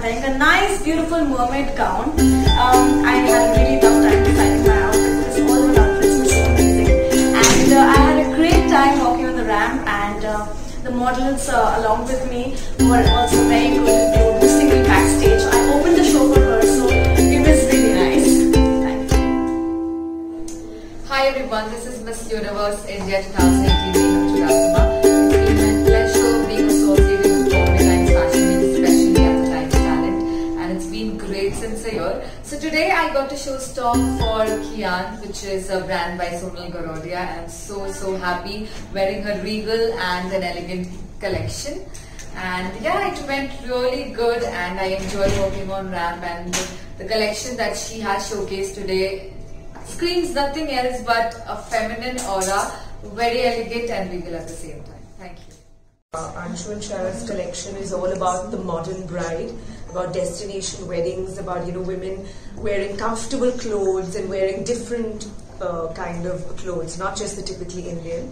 I'm wearing a nice, beautiful mermaid gown. Um, I had a really tough time deciding my outfit because all the outfits were so amazing. And uh, I had a great time walking on the ramp and uh, the models uh, along with me were also very good and they me backstage. I opened the show for her, so it was really nice. Hi everyone, this is Miss Universe India 2018 2019. Today I got to show stock for Kian, which is a brand by Sonal Garodia, I'm so so happy wearing her regal and an elegant collection. And yeah, it went really good, and I enjoyed working on ramp and the, collection that she has showcased today screams nothing else but a feminine aura, very elegant and regal at the same time. Thank you. Uh, Anshu and Shara's collection is all about the modern bride, about destination weddings, about you know women wearing comfortable clothes and wearing different uh, kind of clothes, not just the typically Indian.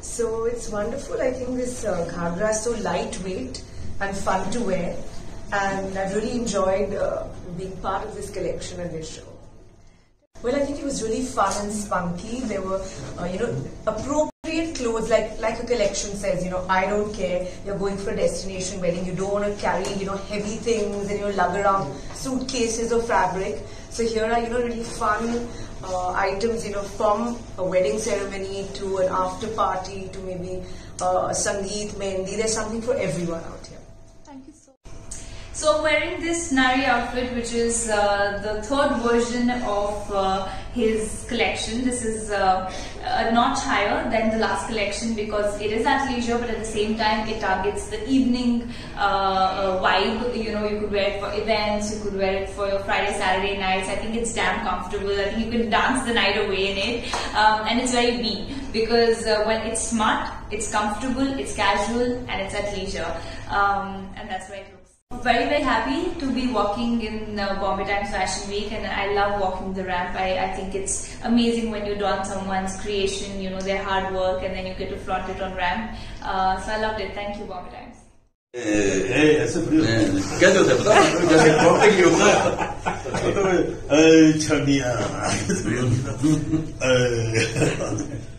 So it's wonderful. I think this uh, ghagra is so lightweight and fun to wear, and I've really enjoyed uh, being part of this collection and this show. Well, I think it was really fun and spunky. There were, uh, you know, appropriate clothes, like like a collection says. You know, I don't care. You're going for a destination wedding. You don't want to carry, you know, heavy things and you lug around suitcases of fabric. So here are, you know, really fun uh, items, you know, from a wedding ceremony to an after party to maybe uh, a sangeet, mehendi. There's something for everyone out here. Thank you so I'm wearing this Nari outfit, which is uh, the third version of uh, his collection. This is uh, a notch higher than the last collection because it is athleisure but at the same time it targets the evening uh, uh, vibe. You know, you could wear it for events, you could wear it for your Friday, Saturday nights. I think it's damn comfortable. I think you can dance the night away in it, um, and it's very me because uh, when it's smart, it's comfortable, it's casual, and it's athleisure, um, and that's why it very very happy to be walking in uh, Bombay Times Fashion Week and I love walking the ramp. I, I think it's amazing when you don someone's creation, you know, their hard work and then you get to flaunt it on ramp. Uh, so I loved it. Thank you Bombay Times. Hey, that's